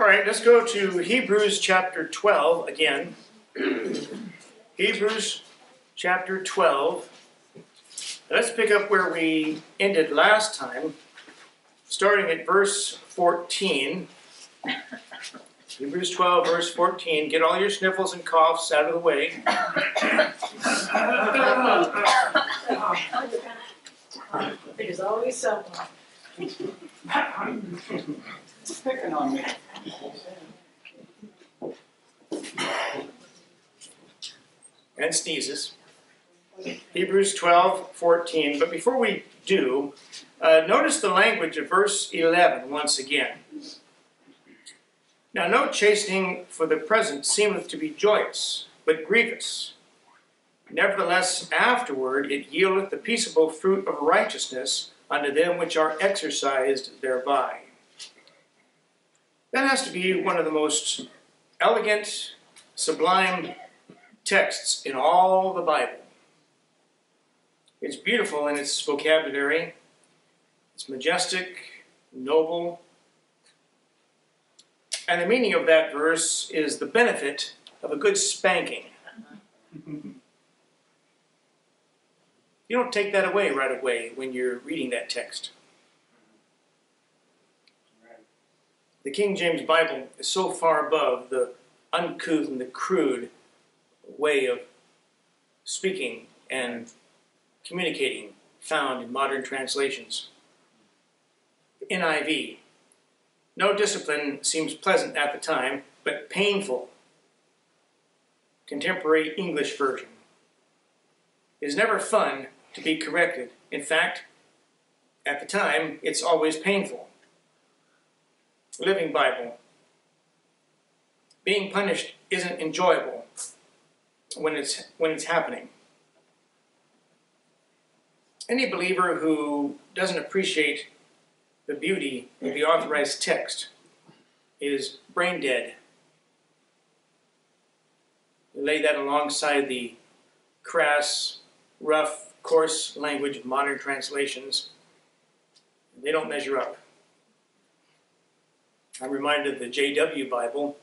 All right, let's go to Hebrews chapter 12 again. Hebrews chapter 12. Let's pick up where we ended last time, starting at verse 14. Hebrews 12, verse 14. Get all your sniffles and coughs out of the way. There's always someone. picking on me. and sneezes. Hebrews 12, 14. But before we do, uh, notice the language of verse 11 once again. Now, no chastening for the present seemeth to be joyous, but grievous. Nevertheless, afterward it yieldeth the peaceable fruit of righteousness unto them which are exercised thereby. That has to be one of the most elegant, sublime texts in all the Bible. It's beautiful in its vocabulary, it's majestic, noble. And the meaning of that verse is the benefit of a good spanking. Mm-hmm. You don't take that away right away when you're reading that text. The King James Bible is so far above the uncouth and the crude way of speaking and communicating found in modern translations. NIV. No discipline seems pleasant at the time, but painful. Contemporary English version. It is never fun to be corrected. In fact, at the time, it's always painful. Living Bible. Being punished isn't enjoyable when it's when it's happening. Any believer who doesn't appreciate the beauty of the authorized text is brain dead. Lay that alongside the crass, rough, coarse language of modern translations. They don't measure up. I'm reminded of the JW Bible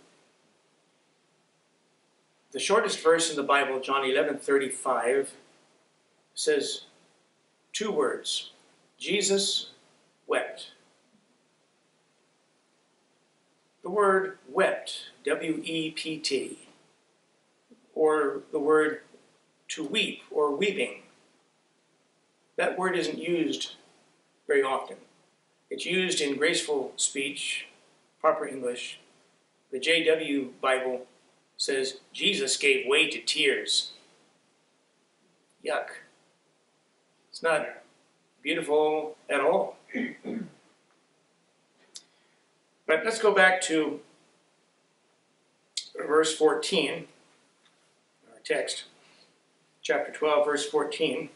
the shortest verse in the Bible, John 11 35, says two words Jesus wept. The word wept, W E P T, or the word to weep or weeping, that word isn't used very often. It's used in graceful speech, proper English. The JW Bible says Jesus gave way to tears. Yuck. It's not beautiful at all. but let's go back to verse 14, our text, chapter 12, verse 14.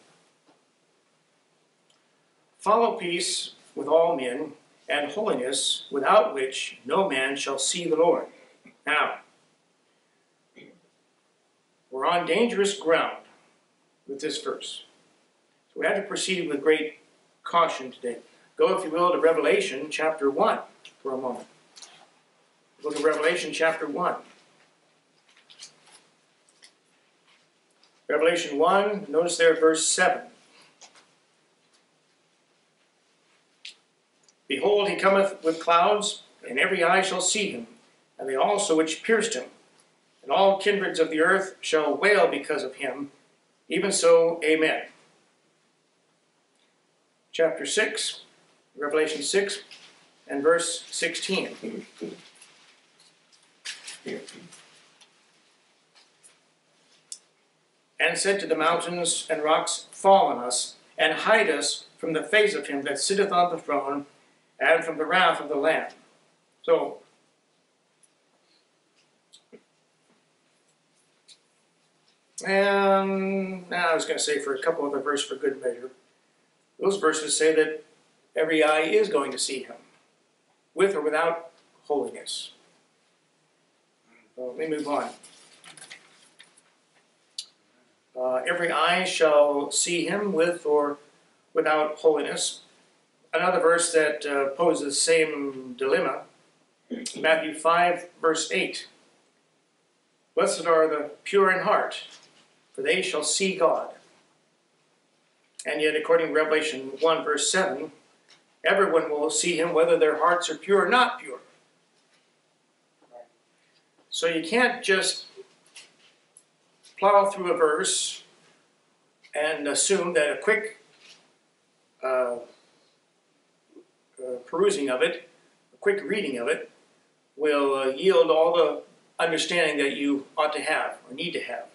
Follow peace with all men and holiness, without which no man shall see the Lord. Now, we're on dangerous ground with this verse. So we have to proceed with great caution today. Go, if you will, to Revelation chapter 1 for a moment. Look at Revelation chapter 1. Revelation 1, notice there verse 7. Behold, he cometh with clouds, and every eye shall see him, and they also which pierced him and all kindreds of the earth shall wail because of him. Even so, amen. Chapter 6, Revelation 6, and verse 16. And said to the mountains and rocks, Fall on us, and hide us from the face of him that sitteth on the throne, and from the wrath of the Lamb. So, And I was going to say for a couple other verses for good measure. Those verses say that every eye is going to see him, with or without holiness. let me move on. Uh, every eye shall see him with or without holiness. Another verse that uh, poses the same dilemma Matthew 5, verse 8. Blessed are the pure in heart, for they shall see God. And yet, according to Revelation 1, verse 7, everyone will see him whether their hearts are pure or not pure. So you can't just plow through a verse and assume that a quick uh, perusing of it, a quick reading of it, will uh, yield all the understanding that you ought to have or need to have.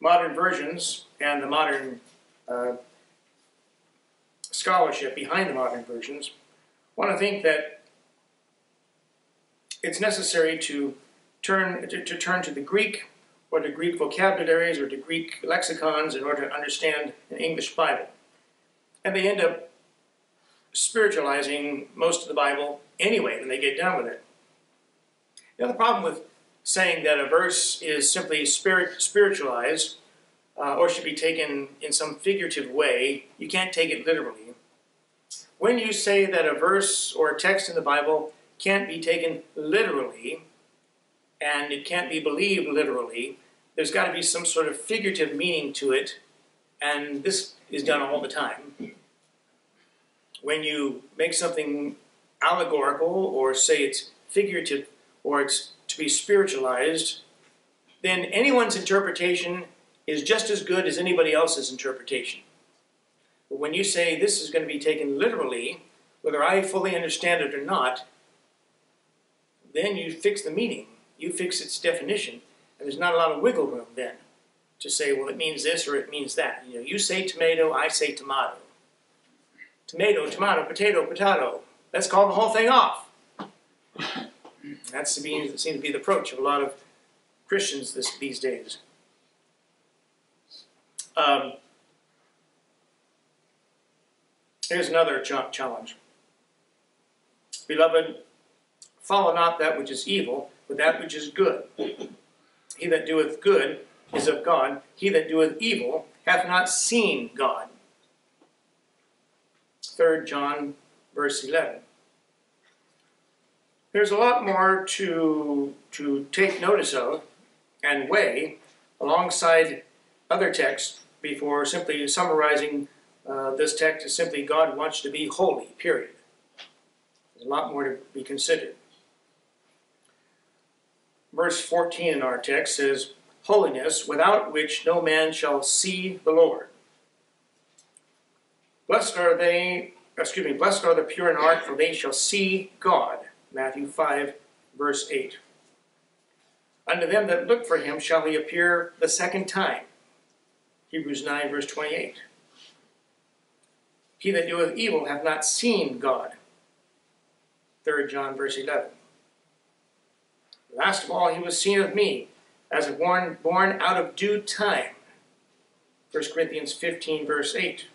modern versions and the modern uh, scholarship behind the modern versions want to think that it's necessary to turn to, to turn to the Greek or to Greek vocabularies or to Greek lexicons in order to understand an English Bible. And they end up spiritualizing most of the Bible anyway when they get done with it. The other problem with saying that a verse is simply spirit, spiritualized uh, or should be taken in some figurative way, you can't take it literally. When you say that a verse or a text in the Bible can't be taken literally and it can't be believed literally, there's got to be some sort of figurative meaning to it, and this is done all the time. When you make something allegorical or say it's figurative or it's to be spiritualized, then anyone's interpretation is just as good as anybody else's interpretation. But when you say this is going to be taken literally, whether I fully understand it or not, then you fix the meaning, you fix its definition, and there's not a lot of wiggle room then to say, well, it means this or it means that. You know, you say tomato, I say tomato. Tomato, tomato, potato, potato. Let's call the whole thing off. Be, seems to be the approach of a lot of Christians this, these days. Um, here's another ch- challenge. Beloved, follow not that which is evil, but that which is good. He that doeth good is of God. He that doeth evil hath not seen God. 3 John, verse 11. There's a lot more to, to take notice of and weigh alongside other texts before simply summarizing uh, this text as simply God wants to be holy, period. There's a lot more to be considered. Verse 14 in our text says, Holiness, without which no man shall see the Lord. Blessed are they, excuse me, blessed are the pure in heart, for they shall see God. Matthew 5, verse 8. Unto them that look for him shall he appear the second time. Hebrews 9, verse 28. He that doeth evil hath not seen God. 3 John, verse 11. Last of all, he was seen of me, as a born, born out of due time. 1 Corinthians 15, verse 8.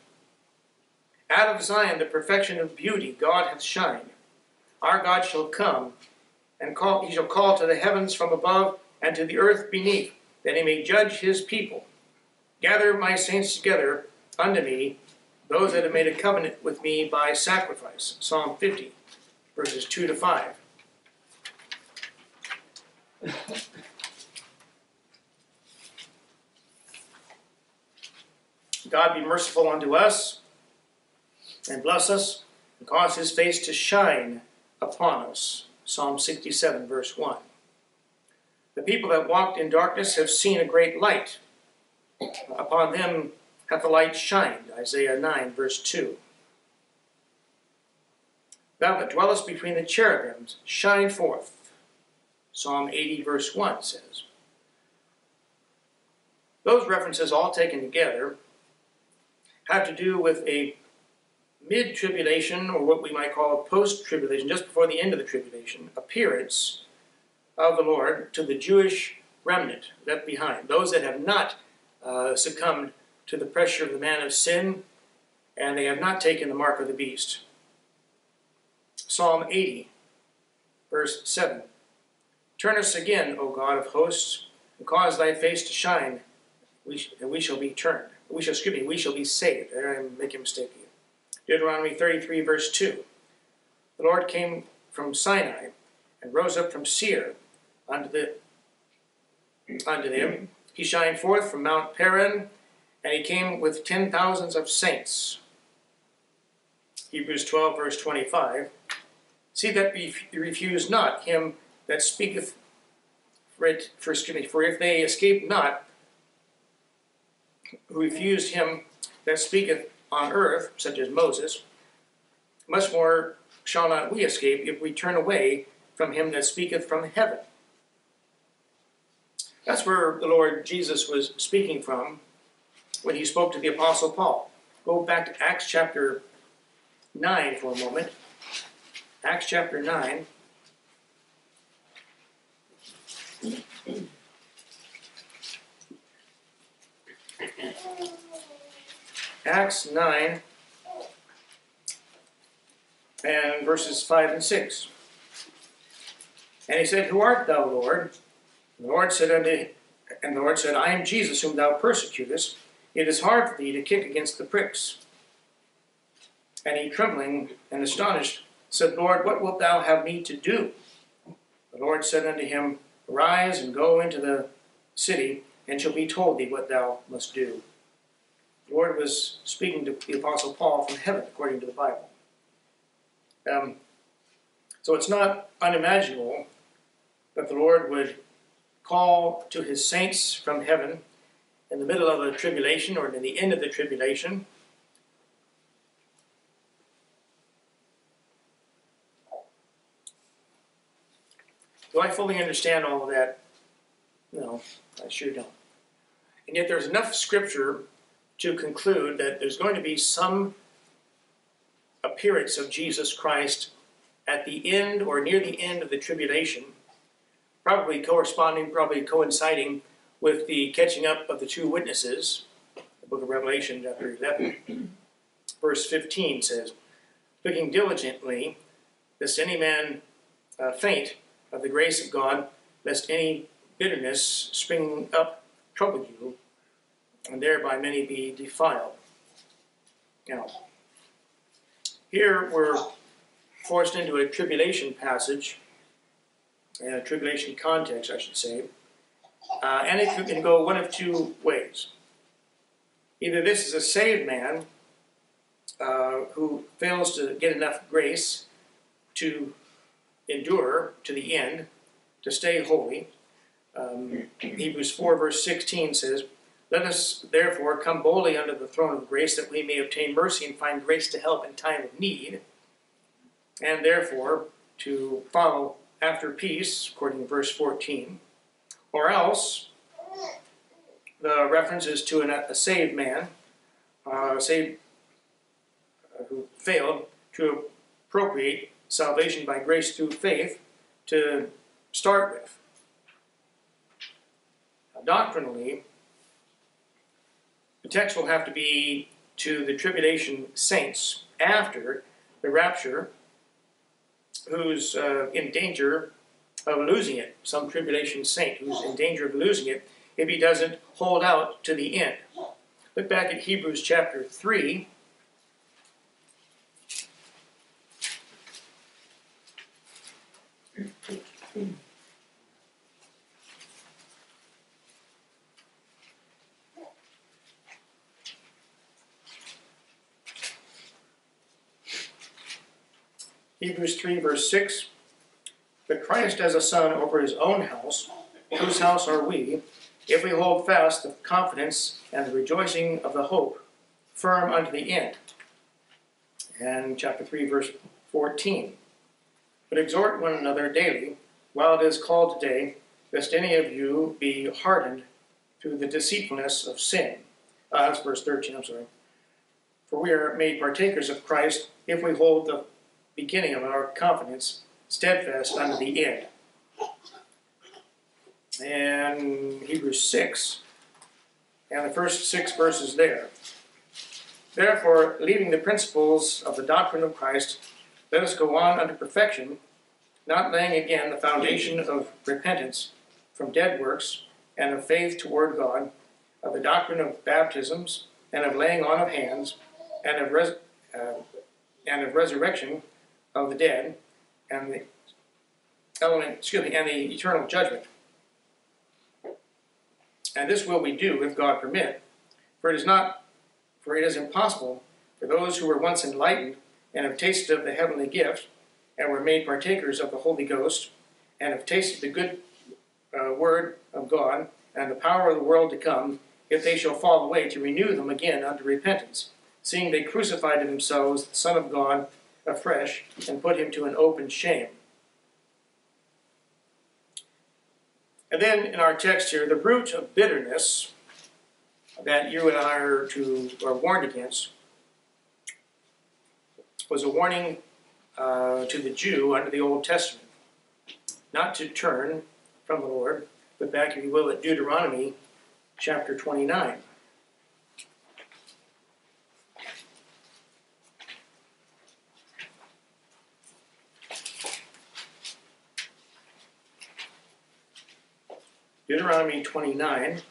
Out of Zion, the perfection of beauty, God hath shined. Our God shall come, and call, he shall call to the heavens from above and to the earth beneath, that he may judge his people. Gather my saints together unto me, those that have made a covenant with me by sacrifice. Psalm 50, verses 2 to 5. God be merciful unto us and bless us and cause his face to shine upon us. Psalm 67, verse 1. The people that walked in darkness have seen a great light. Upon them hath the light shined. Isaiah 9, verse 2. Thou that dwellest between the cherubims, shine forth. Psalm 80, verse 1 says. Those references, all taken together, have to do with a mid tribulation, or what we might call post tribulation, just before the end of the tribulation, appearance of the Lord to the Jewish remnant left behind, those that have not uh, succumbed to the pressure of the man of sin, and they have not taken the mark of the beast. Psalm 80, verse 7. Turn us again, O God of hosts, and cause thy face to shine, and we shall be turned. We shall, excuse me, we shall be saved. I make a mistake here. Deuteronomy 33, verse 2. The Lord came from Sinai, and rose up from Seir unto the unto them. He shined forth from Mount Paran, and he came with ten thousands of saints. Hebrews 12, verse 25. See that we refuse not him that speaketh for it, for, me, for if they escape not, who him that speaketh on earth, such as Moses, much more shall not we escape if we turn away from him that speaketh from heaven. That's where the Lord Jesus was speaking from when he spoke to the Apostle Paul. Go back to Acts chapter 9 for a moment. Acts chapter 9. Acts 9 and verses 5 and 6. And he said, Who art thou, Lord? And the Lord said unto and the Lord said, I am Jesus whom thou persecutest. It is hard for thee to kick against the pricks. And he, trembling and astonished, said, Lord, what wilt thou have me to do? The Lord said unto him, Arise and go into the city, and shall be told thee what thou must do. The Lord was speaking to the Apostle Paul from heaven, according to the Bible. Um, so it's not unimaginable that the Lord would call to his saints from heaven in the middle of a tribulation or in the end of the tribulation. Do I fully understand all of that? No, I sure don't. And yet there's enough scripture to conclude that there's going to be some appearance of Jesus Christ at the end or near the end of the tribulation probably corresponding, probably coinciding with the catching up of the two witnesses. The book of Revelation, chapter 11, verse 15 says, Looking diligently, lest any man uh, faint of the grace of God, lest any bitterness spring up trouble you, and thereby many be defiled. Now, here we're forced into a tribulation passage a tribulation context, I should say. Uh, and it can go one of two ways. Either this is a saved man uh, who fails to get enough grace to endure to the end, to stay holy. Um, Hebrews 4, verse 16 says, Let us therefore come boldly under the throne of grace that we may obtain mercy and find grace to help in time of need. And therefore, to follow after peace, according to verse 14, or else the reference is to an, a saved man, uh, saved uh, who failed to appropriate salvation by grace through faith to start with. Now, doctrinally, the text will have to be to the tribulation saints after the rapture who's uh, in danger of losing it, some tribulation saint who's in danger of losing it if he doesn't hold out to the end. Look back at Hebrews chapter 3. Hebrews 3, verse 6 But Christ as a son over his own house, whose house are we, if we hold fast the confidence and the rejoicing of the hope firm unto the end. And chapter 3, verse 14. But exhort one another daily, while it is called today, lest any of you be hardened through the deceitfulness of sin. Uh, that's verse 13, I'm sorry. For we are made partakers of Christ if we hold the beginning of our confidence, steadfast unto the end. And Hebrews 6, and the first six verses there. Therefore, leaving the principles of the doctrine of Christ, let us go on unto perfection, not laying again the foundation of repentance from dead works and of faith toward God, of the doctrine of baptisms and of laying on of hands, and of, res- uh, and of resurrection of the dead, and the element, excuse me, and the eternal judgment. And this will we do if God permit. For it is not, for it is impossible for those who were once enlightened and have tasted of the heavenly gift and were made partakers of the Holy Ghost and have tasted the good uh, word of God and the power of the world to come, if they shall fall away, to renew them again unto repentance, seeing they crucified to themselves the Son of God afresh and put him to an open shame. And then in our text here, the root of bitterness that you and I are to are warned against was a warning uh, to the Jew under the Old Testament, not to turn from the Lord, but back, if you will, at Deuteronomy chapter 29. Deuteronomy 29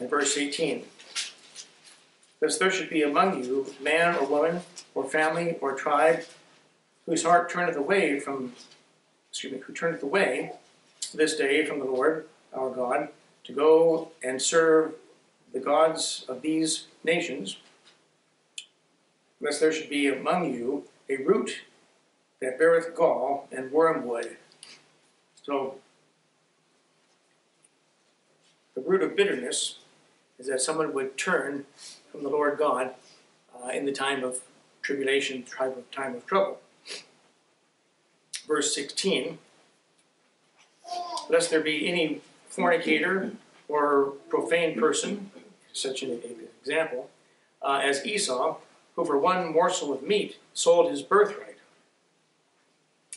and verse 18. Thus there should be among you man or woman or family or tribe whose heart turneth away from, excuse me, who turneth away this day from the Lord our God to go and serve the gods of these nations, lest there should be among you a root that beareth gall and wormwood. So, the root of bitterness is that someone would turn from the Lord God uh, in the time of tribulation, time of, time of trouble. Verse 16 Lest there be any fornicator or profane person, such an example, uh, as Esau, who for one morsel of meat sold his birthright.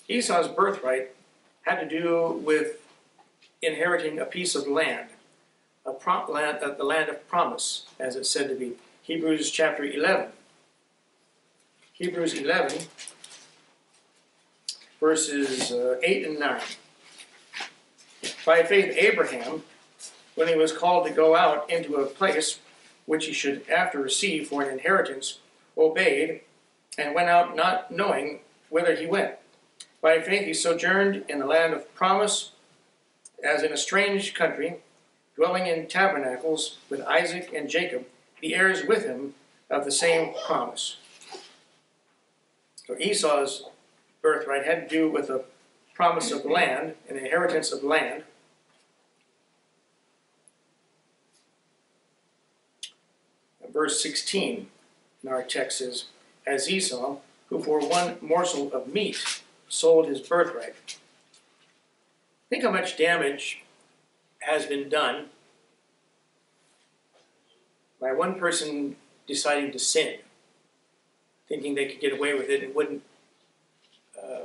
Esau's birthright had to do with inheriting a piece of land, a prom- land, uh, the land of promise, as it's said to be. Hebrews chapter 11. Hebrews 11, verses uh, 8 and 9. By faith, Abraham, when he was called to go out into a place which he should after receive for an inheritance, obeyed and went out not knowing whither he went. By faith, he sojourned in the land of promise, as in a strange country, dwelling in tabernacles with Isaac and Jacob, the heirs with him of the same promise. So Esau's birthright had to do with the promise of land, an inheritance of land. Verse 16 in our text is, As Esau, who for one morsel of meat sold his birthright. Think how much damage has been done by one person deciding to sin, thinking they could get away with it and wouldn't uh,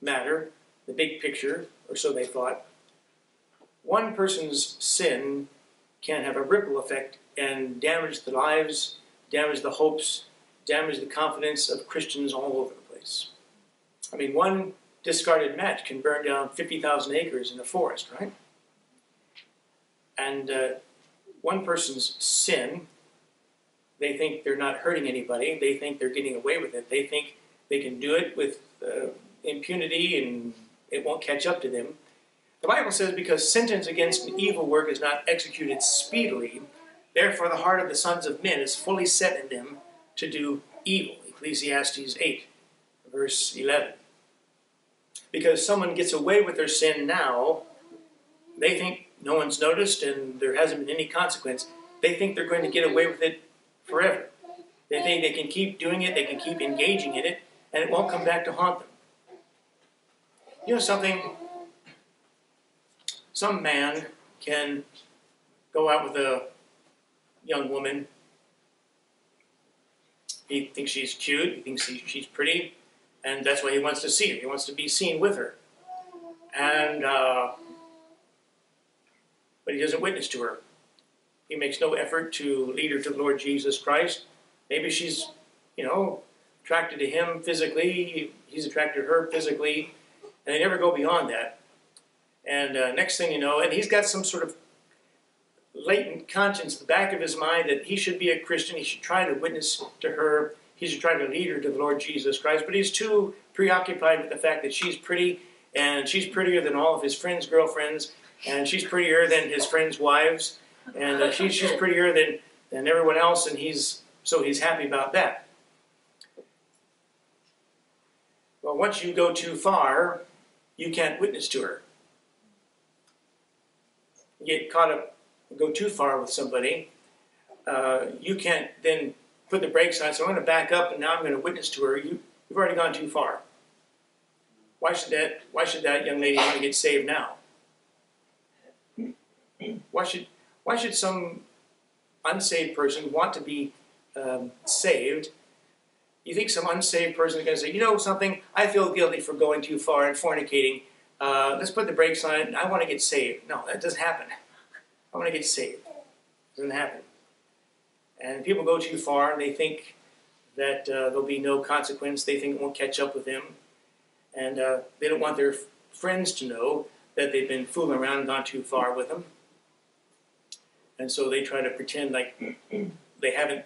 matter, the big picture, or so they thought. One person's sin can have a ripple effect and damage the lives, damage the hopes, damage the confidence of Christians all over the place. I mean, one discarded match can burn down 50,000 acres in a forest, right? And uh, one person's sin, they think they're not hurting anybody, they think they're getting away with it, they think they can do it with uh, impunity and it won't catch up to them. The Bible says, because sentence against an evil work is not executed speedily, therefore the heart of the sons of men is fully set in them to do evil. Ecclesiastes 8, verse 11 because someone gets away with their sin now, they think no one's noticed and there hasn't been any consequence. They think they're going to get away with it forever. They think they can keep doing it, they can keep engaging in it, and it won't come back to haunt them. You know something? Some man can go out with a young woman. He thinks she's cute, he thinks she's pretty, and that's why he wants to see her. He wants to be seen with her, and uh, but he doesn't witness to her. He makes no effort to lead her to the Lord Jesus Christ. Maybe she's, you know, attracted to him physically. He's attracted to her physically, and they never go beyond that. And uh, next thing you know, and he's got some sort of latent conscience in the back of his mind that he should be a Christian. He should try to witness to her he's trying to lead her to the Lord Jesus Christ, but he's too preoccupied with the fact that she's pretty and she's prettier than all of his friends' girlfriends, and she's prettier than his friends' wives, and uh, she, she's prettier than, than everyone else, and he's so he's happy about that. Well, once you go too far, you can't witness to her. You get caught up, go too far with somebody, uh, you can't then put the brakes on. So I'm going to back up, and now I'm going to witness to her. You, you've already gone too far. Why should that? Why should that young lady want to get saved now? Why should Why should some unsaved person want to be um, saved? You think some unsaved person is going to say, you know something? I feel guilty for going too far and fornicating. Uh, let's put the brakes on it. I want to get saved. No, that doesn't happen. I want to get saved. It doesn't happen. And people go too far and they think that uh, there'll be no consequence. They think it won't catch up with them. And uh, they don't want their friends to know that they've been fooling around and gone too far with them. And so they try to pretend like they haven't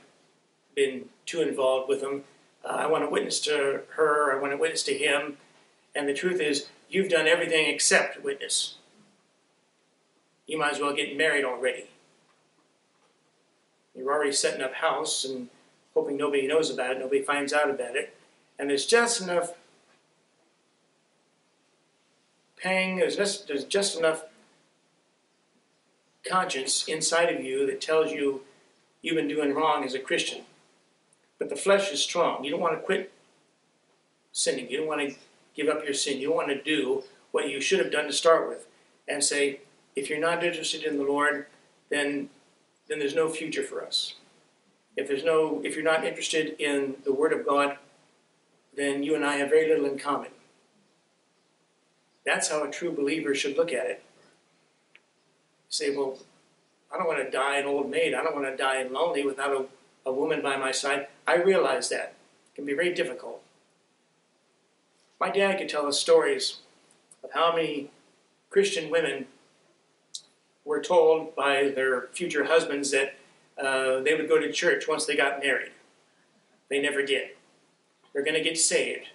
been too involved with them. Uh, I want to witness to her, I want to witness to him. And the truth is, you've done everything except witness. You might as well get married already. You're already setting up house and hoping nobody knows about it, nobody finds out about it. And there's just enough pang, there's just, there's just enough conscience inside of you that tells you you've been doing wrong as a Christian. But the flesh is strong. You don't want to quit sinning. You don't want to give up your sin. You don't want to do what you should have done to start with and say, if you're not interested in the Lord, then then there's no future for us. If there's no if you're not interested in the Word of God, then you and I have very little in common. That's how a true believer should look at it. Say, well, I don't want to die an old maid. I don't want to die lonely without a, a woman by my side. I realize that. It can be very difficult. My dad could tell us stories of how many Christian women were told by their future husbands that uh, they would go to church once they got married. They never did. They're going to get saved,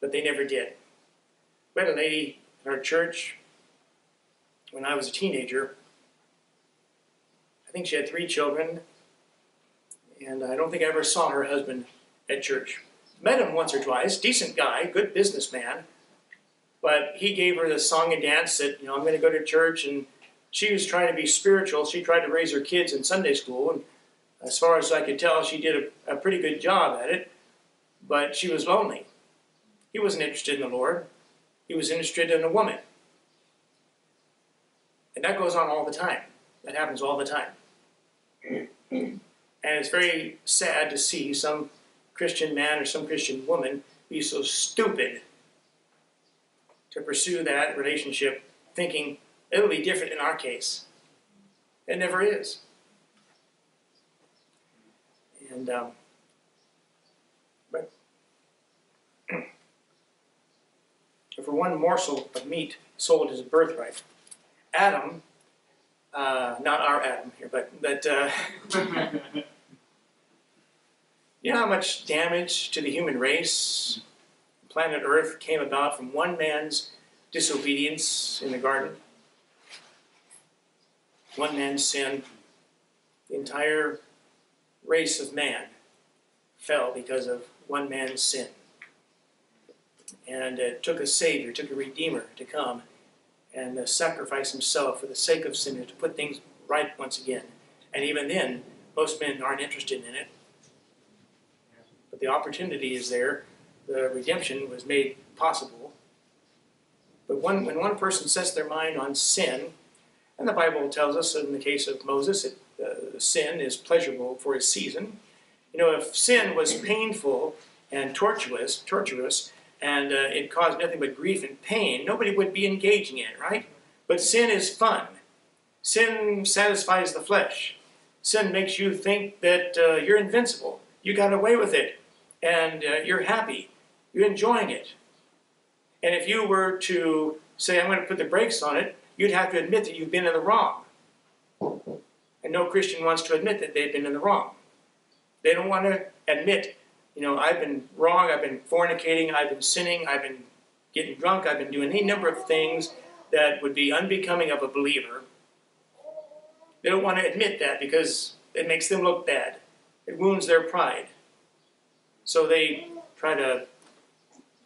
but they never did. We had a lady in our church when I was a teenager. I think she had three children, and I don't think I ever saw her husband at church. Met him once or twice, decent guy, good businessman, but he gave her the song and dance that, you know, I'm going to go to church and she was trying to be spiritual. She tried to raise her kids in Sunday school, and as far as I could tell, she did a, a pretty good job at it. But she was lonely. He wasn't interested in the Lord. He was interested in a woman. And that goes on all the time. That happens all the time. and it's very sad to see some Christian man or some Christian woman be so stupid to pursue that relationship thinking It'll be different in our case. It never is. And, um, but for one morsel of meat sold his birthright, Adam, uh, not our Adam here, but, but uh, you know how much damage to the human race, planet Earth, came about from one man's disobedience in the garden? One man's sin, the entire race of man fell because of one man's sin. And it took a Savior, took a Redeemer to come and uh, sacrifice himself for the sake of sinners to put things right once again. And even then, most men aren't interested in it. But the opportunity is there. The redemption was made possible. But one, when one person sets their mind on sin, and the Bible tells us in the case of Moses, it, uh, sin is pleasurable for a season. You know, if sin was painful and tortuous, torturous, and uh, it caused nothing but grief and pain, nobody would be engaging in it, right? But sin is fun. Sin satisfies the flesh. Sin makes you think that uh, you're invincible. You got away with it, and uh, you're happy. You're enjoying it. And if you were to say, I'm going to put the brakes on it, you'd have to admit that you've been in the wrong. And no Christian wants to admit that they've been in the wrong. They don't want to admit you know, I've been wrong, I've been fornicating, I've been sinning, I've been getting drunk, I've been doing any number of things that would be unbecoming of a believer. They don't want to admit that because it makes them look bad. It wounds their pride. So they try to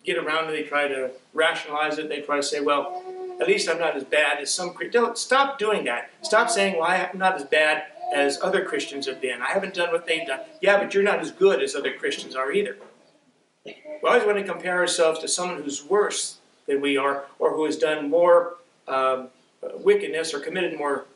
get around it, they try to rationalize it, they try to say, well, at least I'm not as bad as some Christians. Stop doing that. Stop saying, well, I'm not as bad as other Christians have been. I haven't done what they've done. Yeah, but you're not as good as other Christians are either. We always want to compare ourselves to someone who's worse than we are or who has done more um, wickedness or committed more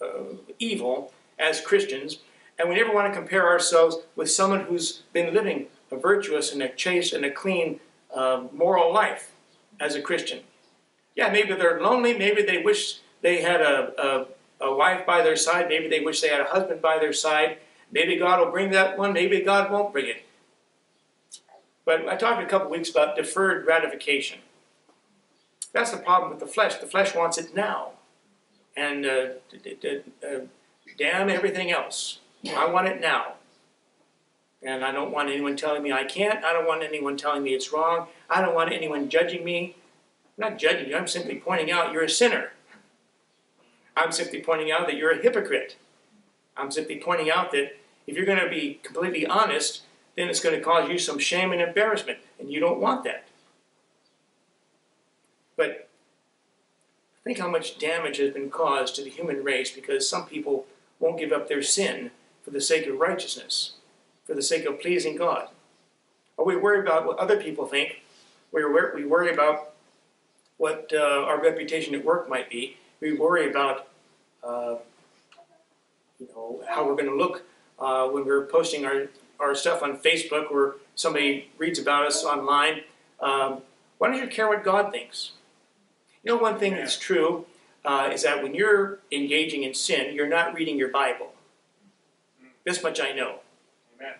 uh, evil as Christians. And we never want to compare ourselves with someone who's been living a virtuous and a chaste and a clean uh, moral life as a Christian. Yeah, maybe they're lonely. Maybe they wish they had a, a, a wife by their side. Maybe they wish they had a husband by their side. Maybe God will bring that one. Maybe God won't bring it. But I talked a couple weeks about deferred gratification. That's the problem with the flesh. The flesh wants it now. And uh, uh, damn everything else. I want it now. And I don't want anyone telling me I can't. I don't want anyone telling me it's wrong. I don't want anyone judging me. I'm not judging you. I'm simply pointing out you're a sinner. I'm simply pointing out that you're a hypocrite. I'm simply pointing out that if you're going to be completely honest, then it's going to cause you some shame and embarrassment, and you don't want that. But think how much damage has been caused to the human race because some people won't give up their sin for the sake of righteousness, for the sake of pleasing God. Or we worry about what other people think. We worry about what uh, our reputation at work might be. We worry about, uh, you know, how we're going to look uh, when we're posting our our stuff on Facebook or somebody reads about us online, um, why don't you care what God thinks? You know, one thing that's true uh, is that when you're engaging in sin, you're not reading your Bible. This much I know. Amen.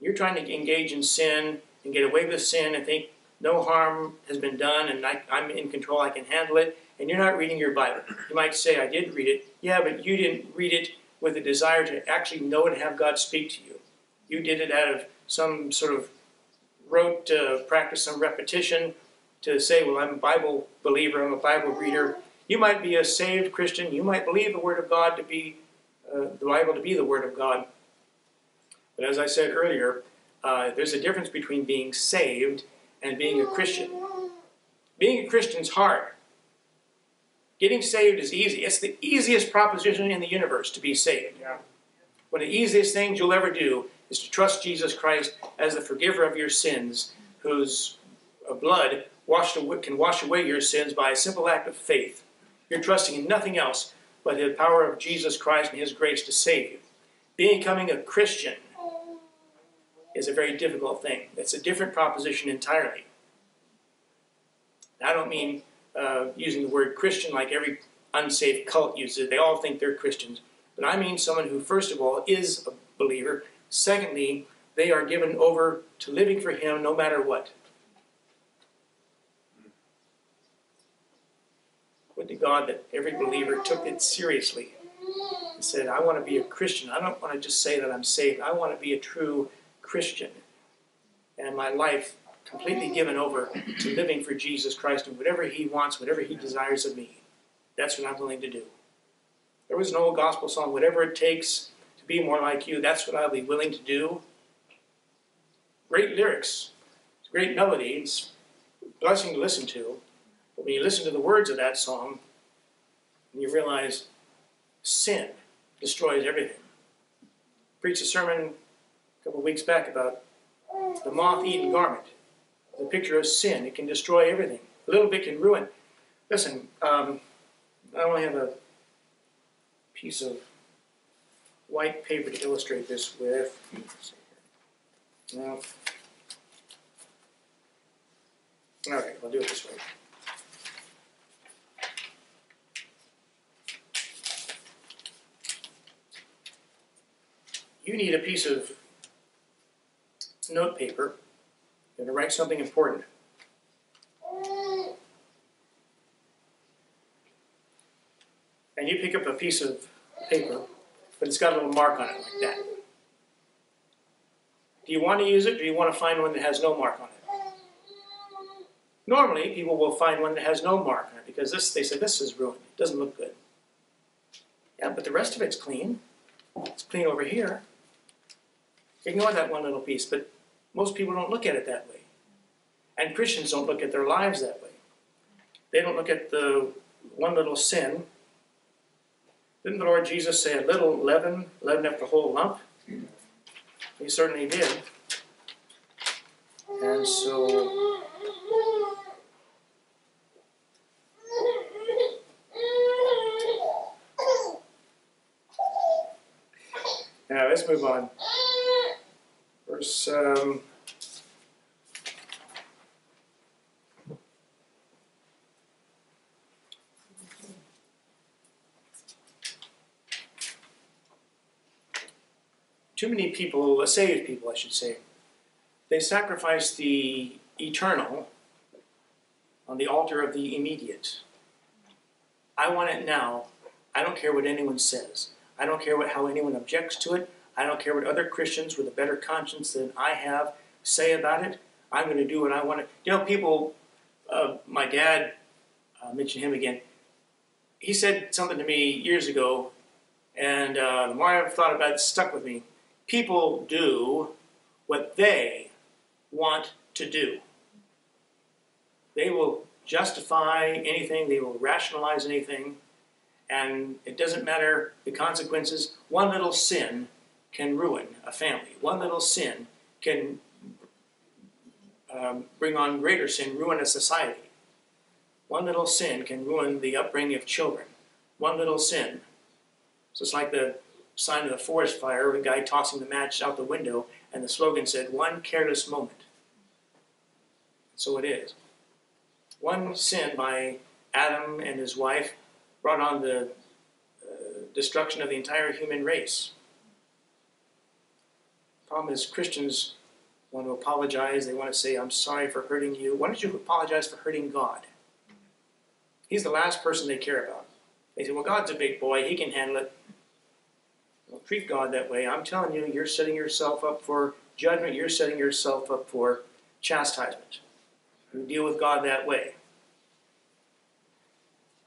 You're trying to engage in sin and get away with sin and think no harm has been done and I, I'm in control, I can handle it, and you're not reading your Bible. You might say, I did read it. Yeah, but you didn't read it with a desire to actually know and have God speak to you. You did it out of some sort of rote uh, practice, some repetition to say, well, I'm a Bible believer, I'm a Bible reader. You might be a saved Christian. You might believe the Word of God to be uh, the Bible to be the Word of God. But as I said earlier, uh, there's a difference between being saved and being a Christian. Being a Christian is hard. Getting saved is easy. It's the easiest proposition in the universe to be saved. Yeah. One of the easiest things you'll ever do is to trust Jesus Christ as the forgiver of your sins, whose uh, blood washed away, can wash away your sins by a simple act of faith. You're trusting in nothing else but the power of Jesus Christ and His grace to save you. Becoming a Christian is a very difficult thing. It's a different proposition entirely. I don't mean uh, using the word Christian like every unsafe cult uses it. They all think they're Christians. But I mean someone who, first of all, is a believer. Secondly, they are given over to living for Him no matter what. Would to God that every believer took it seriously and said, I want to be a Christian. I don't want to just say that I'm saved. I want to be a true Christian. And my life completely given over to living for Jesus Christ and whatever He wants, whatever He desires of me. That's what I'm willing to do. There was an old gospel song, whatever it takes to be more like you, that's what I'll be willing to do. Great lyrics, great melody, it's a blessing to listen to. But when you listen to the words of that song, you realize sin destroys everything. Preach a sermon couple of weeks back about the moth-eaten garment the picture of sin. It can destroy everything. A little bit can ruin. Listen, um, I only have a piece of white paper to illustrate this with. No. All right, I'll do it this way. You need a piece of note paper you're going to write something important. And you pick up a piece of paper, but it's got a little mark on it like that. Do you want to use it, or do you want to find one that has no mark on it? Normally, people will find one that has no mark on it because this, they say, this is ruined. It doesn't look good. Yeah, but the rest of it's clean. It's clean over here. Ignore that one little piece, but most people don't look at it that way. And Christians don't look at their lives that way. They don't look at the one little sin. Didn't the Lord Jesus say a little leaven leaven up the whole lump? He certainly did. And so now let's move on. Verse um, too many people, saved people, I should say, they sacrifice the eternal on the altar of the immediate. I want it now. I don't care what anyone says. I don't care what, how anyone objects to it. I don't care what other Christians with a better conscience than I have say about it. I'm going to do what I want to. You know, people, uh, my dad, uh, mention him again, he said something to me years ago, and uh, the more I've thought about it, it stuck with me people do what they want to do. They will justify anything, they will rationalize anything, and it doesn't matter the consequences. One little sin can ruin a family, one little sin can um, bring on greater sin, ruin a society. One little sin can ruin the upbringing of children. One little sin. So it's like the sign of the forest fire a guy tossing the match out the window, and the slogan said, One careless moment. So it is. One sin by Adam and his wife brought on the uh, destruction of the entire human race. Problem is, Christians want to apologize. They want to say, I'm sorry for hurting you. Why don't you apologize for hurting God? He's the last person they care about. They say, Well, God's a big boy, he can handle it. Don't treat God that way. I'm telling you, you're setting yourself up for judgment. You're setting yourself up for chastisement. You deal with God that way.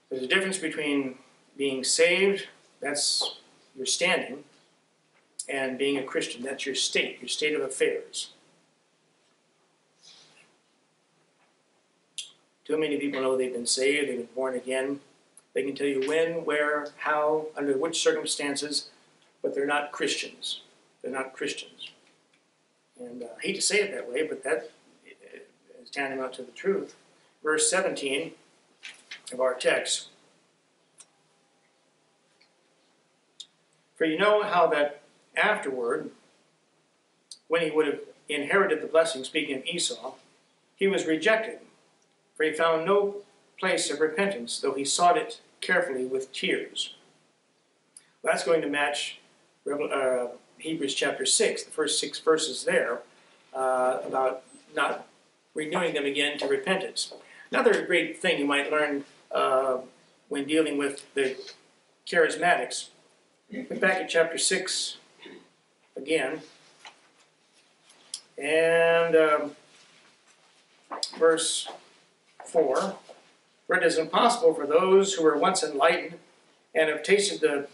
There's a difference between being saved, that's your standing, and being a Christian, that's your state, your state of affairs. Too many people know they've been saved, they've been born again. They can tell you when, where, how, under which circumstances, but they're not Christians. They're not Christians. And uh, I hate to say it that way, but that is tantamount to the truth. Verse 17 of our text. For you know how that afterward, when he would have inherited the blessing, speaking of Esau, he was rejected, for he found no place of repentance, though he sought it carefully with tears. Well, that's going to match uh, Hebrews chapter 6, the first six verses there, uh, about not renewing them again to repentance. Another great thing you might learn uh, when dealing with the charismatics, back in chapter 6 again, and um, verse 4 For it is impossible for those who were once enlightened and have tasted the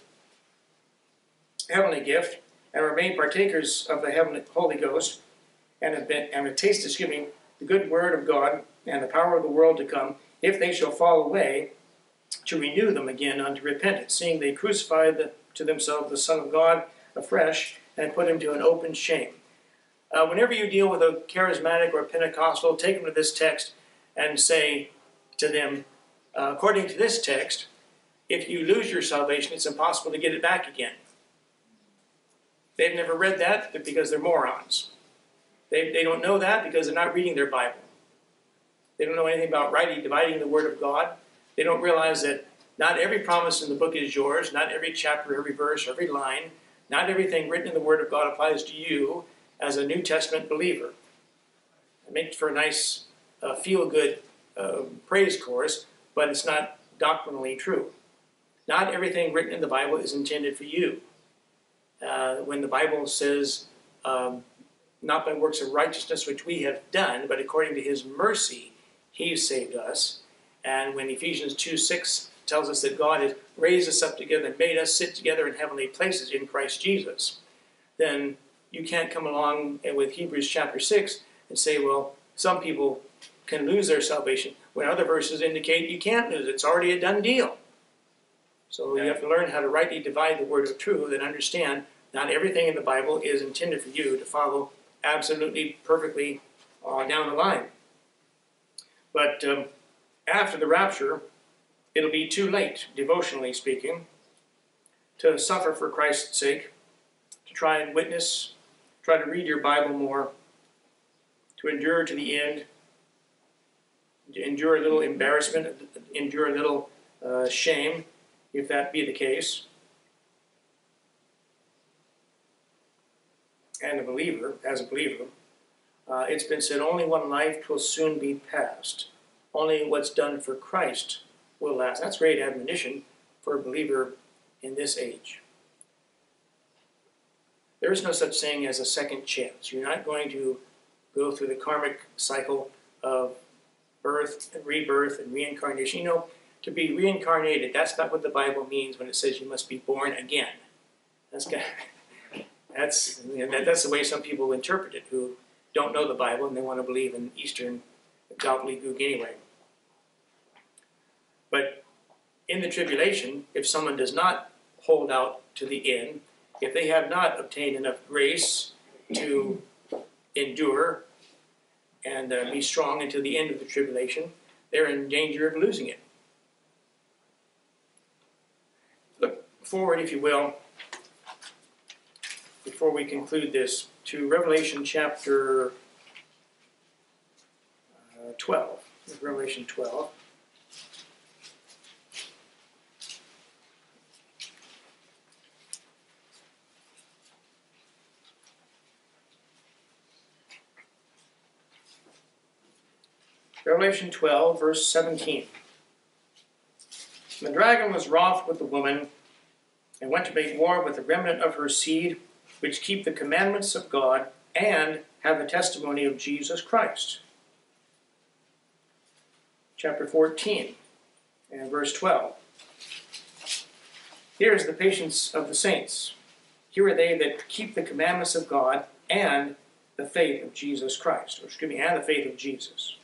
heavenly gift and were made partakers of the heavenly Holy Ghost and have been and have tasted, excuse me, the good word of God and the power of the world to come, if they shall fall away, to renew them again unto repentance, seeing they crucified the, to themselves the Son of God afresh and put him to an open shame. Uh, whenever you deal with a charismatic or a Pentecostal, take them to this text and say to them, uh, according to this text, if you lose your salvation, it's impossible to get it back again. They've never read that because they're morons. They, they don't know that because they're not reading their Bible. They don't know anything about rightly, dividing the Word of God. They don't realize that not every promise in the book is yours, not every chapter, every verse, every line, not everything written in the Word of God applies to you as a New Testament believer. It makes for a nice, uh, feel good uh, praise chorus, but it's not doctrinally true. Not everything written in the Bible is intended for you uh, when the Bible says, um, not by works of righteousness which we have done, but according to his mercy he saved us. And when Ephesians 2 6 tells us that God has raised us up together and made us sit together in heavenly places in Christ Jesus, then you can't come along with Hebrews chapter 6 and say, well, some people can lose their salvation, when other verses indicate you can't lose it. It's already a done deal. So you have to learn how to rightly divide the word of truth and understand not everything in the Bible is intended for you to follow absolutely perfectly uh, down the line. But um, after the rapture, it'll be too late, devotionally speaking, to suffer for Christ's sake, to try and witness, try to read your Bible more, to endure to the end, to endure a little embarrassment, endure a little uh, shame, if that be the case. And a believer, as a believer, uh, it's been said, only one life will soon be passed. Only what's done for Christ will last. That's great admonition for a believer in this age. There is no such thing as a second chance. You're not going to go through the karmic cycle of birth and rebirth and reincarnation. You know, to be reincarnated, that's not what the Bible means when it says you must be born again. That's that's that's the way some people interpret it who don't know the Bible and they want to believe in Eastern gobbledygook anyway. But in the tribulation, if someone does not hold out to the end, if they have not obtained enough grace to endure and uh, be strong until the end of the tribulation, they're in danger of losing it. Look forward, if you will, before we conclude this, to Revelation chapter uh, 12. Revelation 12. Revelation 12, verse 17. The dragon was wroth with the woman and went to make war with the remnant of her seed, which keep the commandments of God and have the testimony of Jesus Christ. Chapter 14 and verse 12. Here is the patience of the saints. Here are they that keep the commandments of God and the faith of Jesus Christ, or excuse me, and the faith of Jesus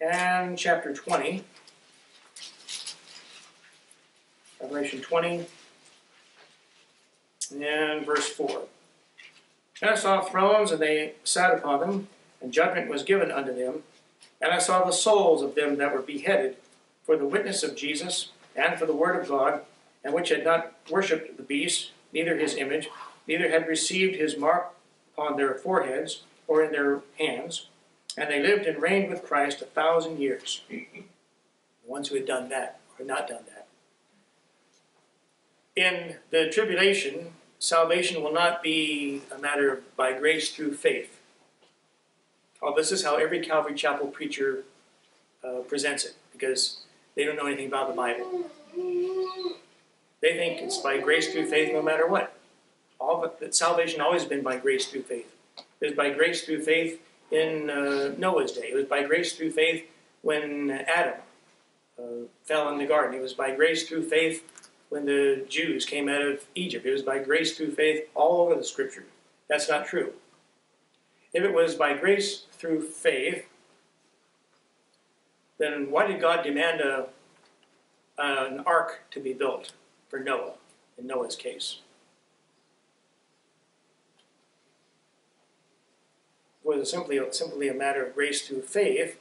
and chapter 20. Revelation 20 and verse 4. And I saw thrones, and they sat upon them, and judgment was given unto them. And I saw the souls of them that were beheaded for the witness of Jesus and for the word of God, and which had not worshipped the beast, neither his image, neither had received his mark upon their foreheads or in their hands and they lived and reigned with Christ a thousand years. The ones who had done that or not done that. In the tribulation, salvation will not be a matter of by grace through faith. Oh, this is how every Calvary Chapel preacher uh, presents it, because they don't know anything about the Bible. They think it's by grace through faith no matter what. All but that salvation always been by grace through faith. It's by grace through faith in uh, Noah's day. It was by grace through faith when Adam uh, fell in the garden. It was by grace through faith when the Jews came out of Egypt. It was by grace through faith all over the scripture. That's not true. If it was by grace through faith, then why did God demand a, an ark to be built for Noah, in Noah's case? Was simply, simply a matter of grace through faith,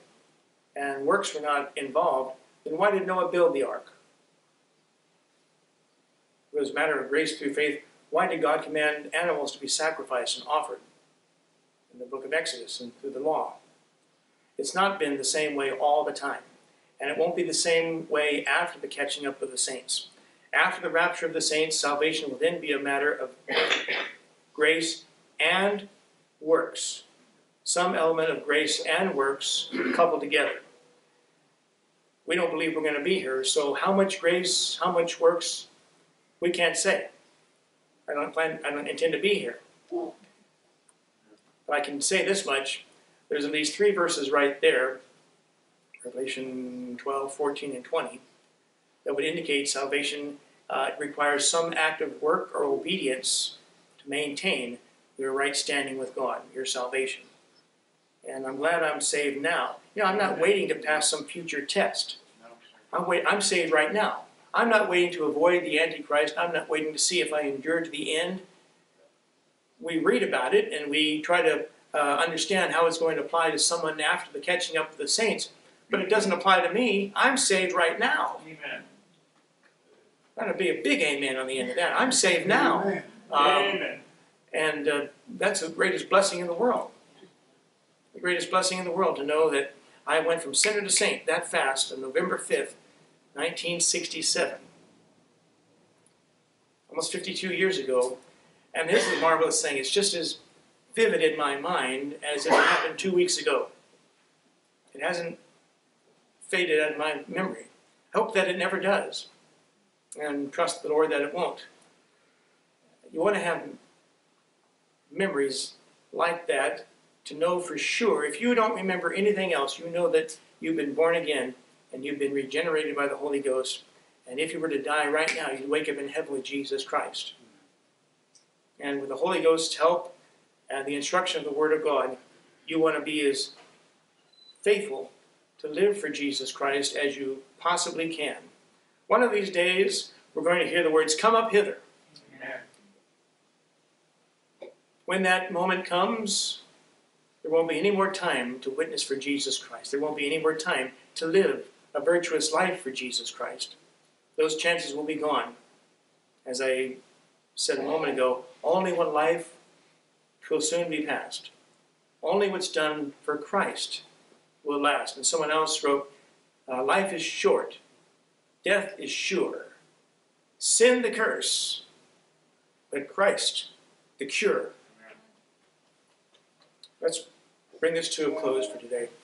and works were not involved, then why did Noah build the ark? It was a matter of grace through faith. Why did God command animals to be sacrificed and offered in the book of Exodus and through the law? It's not been the same way all the time. And it won't be the same way after the catching up of the saints. After the rapture of the saints, salvation will then be a matter of grace and works some element of grace and works coupled together. We don't believe we're going to be here, so how much grace, how much works, we can't say. I don't plan, I don't intend to be here. But I can say this much there's at least three verses right there Revelation 12, 14, and 20 that would indicate salvation uh, requires some act of work or obedience to maintain your right standing with God, your salvation. And I'm glad I'm saved now. You know, I'm not waiting to pass some future test. I'm, wait, I'm saved right now. I'm not waiting to avoid the Antichrist. I'm not waiting to see if I endure to the end. We read about it and we try to uh, understand how it's going to apply to someone after the catching up of the saints, but it doesn't apply to me. I'm saved right now. Amen. That'll be a big amen on the end of that. I'm saved now. Amen. Um, Amen. and uh, that's the greatest blessing in the world. The greatest blessing in the world to know that I went from sinner to saint that fast on November 5th, 1967. Almost 52 years ago. And this is the marvelous thing. It's just as vivid in my mind as it happened two weeks ago. It hasn't faded out of my memory. I hope that it never does. And trust the Lord that it won't. You want to have memories like that to know for sure. If you don't remember anything else, you know that you've been born again and you've been regenerated by the Holy Ghost. And if you were to die right now, you'd wake up in heaven with Jesus Christ. And with the Holy Ghost's help and the instruction of the Word of God, you want to be as faithful to live for Jesus Christ as you possibly can. One of these days, we're going to hear the words, Come up hither. Amen. When that moment comes, there won't be any more time to witness for Jesus Christ. There won't be any more time to live a virtuous life for Jesus Christ. Those chances will be gone. As I said a moment ago, only one life will soon be past. Only what's done for Christ will last. And someone else wrote, uh, Life is short, death is sure, sin the curse, but Christ the cure. Let's bring this to a close for today.